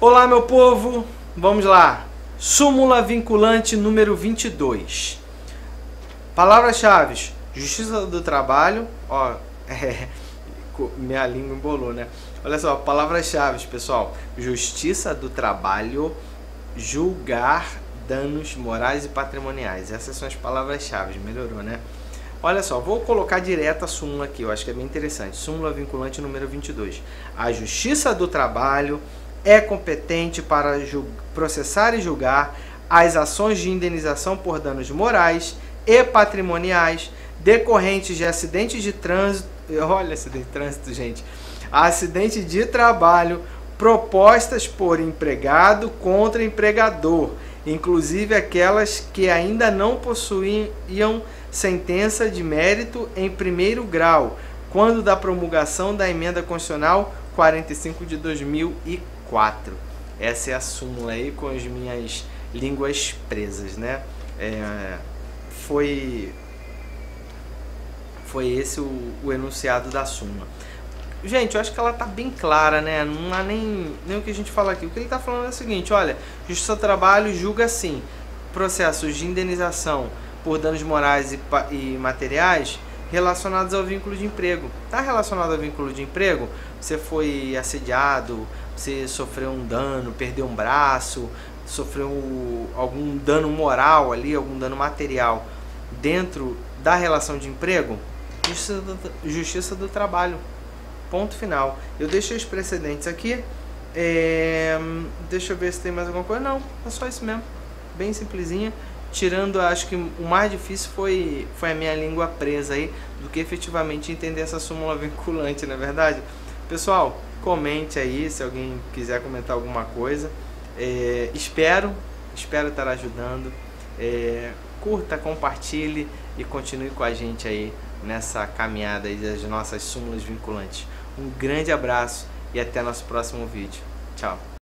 Olá, meu povo! Vamos lá. Súmula vinculante número 22. Palavras-chave: Justiça do Trabalho. Ó, é, minha língua embolou, né? Olha só, palavras-chave, pessoal: Justiça do Trabalho, julgar danos morais e patrimoniais. Essas são as palavras-chave. Melhorou, né? Olha só, vou colocar direto a súmula aqui, eu acho que é bem interessante. Súmula vinculante número 22. A Justiça do Trabalho é competente para processar e julgar as ações de indenização por danos morais e patrimoniais decorrentes de acidentes de trânsito, olha acidente de trânsito, gente, acidente de trabalho propostas por empregado contra empregador, inclusive aquelas que ainda não possuíam sentença de mérito em primeiro grau, quando da promulgação da emenda constitucional 45 de 2004. Essa é a súmula aí com as minhas línguas presas, né? É, foi foi esse o, o, enunciado da súmula. Gente, eu acho que ela tá bem clara, né? Não há nem, nem o que a gente fala aqui. O que ele está falando é o seguinte, olha, Justiça do Trabalho julga assim, processos de indenização por danos morais e, e materiais relacionados ao vínculo de emprego. Está relacionado ao vínculo de emprego? Você foi assediado, você sofreu um dano, perdeu um braço, sofreu algum dano moral ali, algum dano material dentro da relação de emprego? Justiça do, justiça do trabalho. Ponto final. Eu deixei os precedentes aqui. É, deixa eu ver se tem mais alguma coisa. Não, é só isso mesmo. Bem simplesinha tirando, acho que o mais difícil foi, foi a minha língua presa aí, do que efetivamente entender essa súmula vinculante, na é verdade? Pessoal, comente aí se alguém quiser comentar alguma coisa. É, espero, espero estar ajudando. É, curta, compartilhe e continue com a gente aí nessa caminhada aí das nossas súmulas vinculantes. Um grande abraço e até nosso próximo vídeo. Tchau!